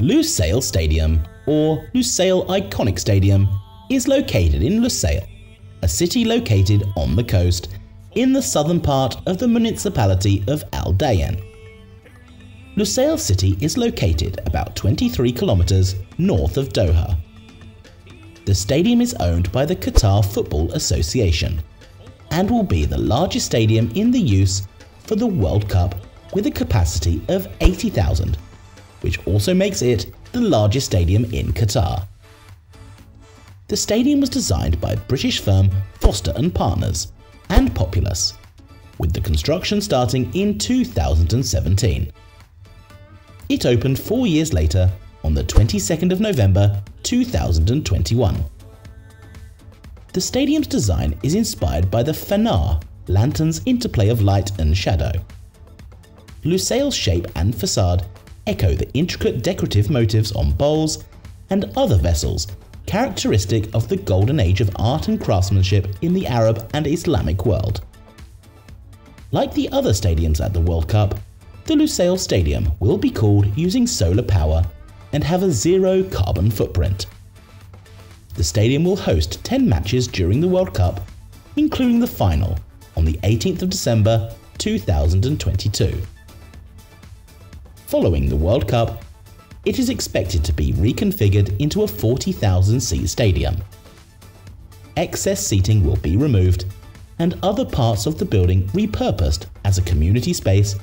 Lusail Stadium, or Lusail Iconic Stadium, is located in Lusail, a city located on the coast in the southern part of the municipality of Al Daayen. Lusail city is located about 23 kilometers north of Doha. The stadium is owned by the Qatar Football Association and will be the largest stadium in the use for the World Cup with a capacity of 80,000, which also makes it the largest stadium in Qatar. The stadium was designed by British firm Foster and Partners and Populous, with the construction starting in 2017. It opened four years later on the 22nd of November 2021. The stadium's design is inspired by the Fanar lantern's interplay of light and shadow. Lusail's shape and facade echo the intricate decorative motifs on bowls and other vessels characteristic of the golden age of art and craftsmanship in the Arab and Islamic world. Like the other stadiums at the World Cup, the Lusail Stadium will be cooled using solar power and have a zero carbon footprint. The stadium will host 10 matches during the World Cup, including the final on the 18th of December 2022. Following the World Cup, it is expected to be reconfigured into a 40,000 seat stadium. Excess seating will be removed and other parts of the building repurposed as a community space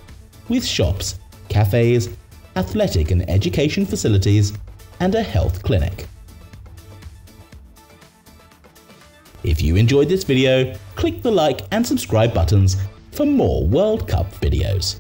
with shops, cafes, athletic and education facilities, and a health clinic. If you enjoyed this video, click the like and subscribe buttons for more World Cup videos.